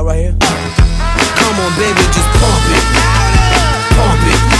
out right here. Come on, baby, just pump it. Pump it.